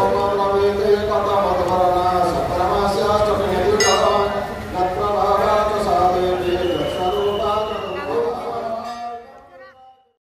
のような見え方また